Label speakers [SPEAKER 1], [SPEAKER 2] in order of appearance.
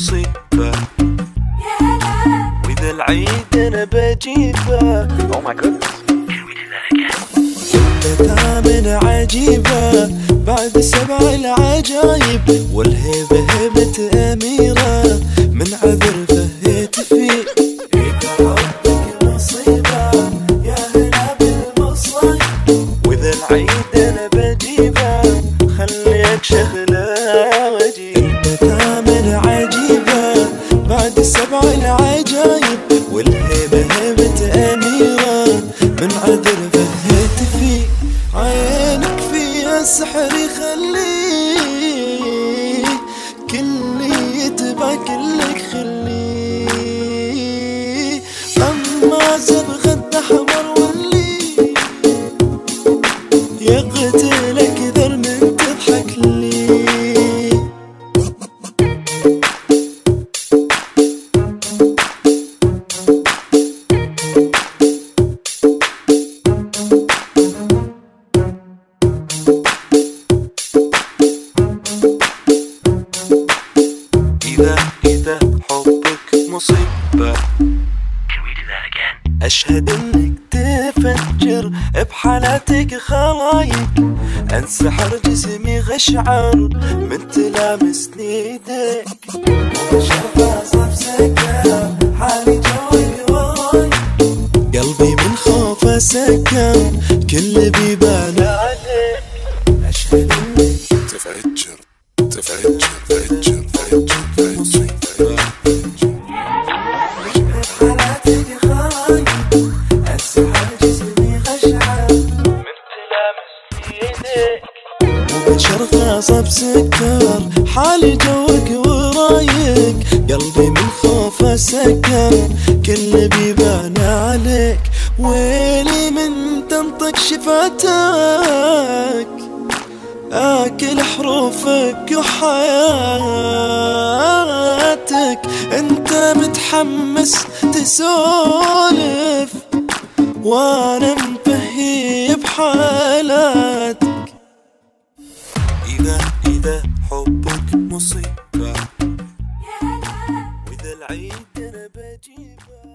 [SPEAKER 1] مصيبة. وإذا العيد أنا بجيبه.
[SPEAKER 2] Oh my goodness.
[SPEAKER 1] ثامن عجيبة. بعد سبع العجايب. والهيبة هيبة أميرة. من عذر فهيت فيه. إذا حبك مصيبة يا هلا بالمصايب. وإذا العيد أنا بجيبه. فيها سحر مصيبة.
[SPEAKER 2] Can we do that again?
[SPEAKER 1] أشهد إنك تفجر بحالاتك خلايق انسحر جسمي غشعر من تلامسني ايديك وشرفة صف سكر حالي جوي وراي قلبي من خوفه سكر كل بيبان عليك أشهد إنك
[SPEAKER 3] تفجر تفجر
[SPEAKER 1] وبشر غصب سكر حالي جوك ورايك قلبي من خوفه سكر. كل بيبان عليك ويلي من تنطق شفاتك أكل حروفك وحياتك أنت متحمس تسولف. وأنا مفهي حبك مصيبة وإذا العيد أنا بجيبه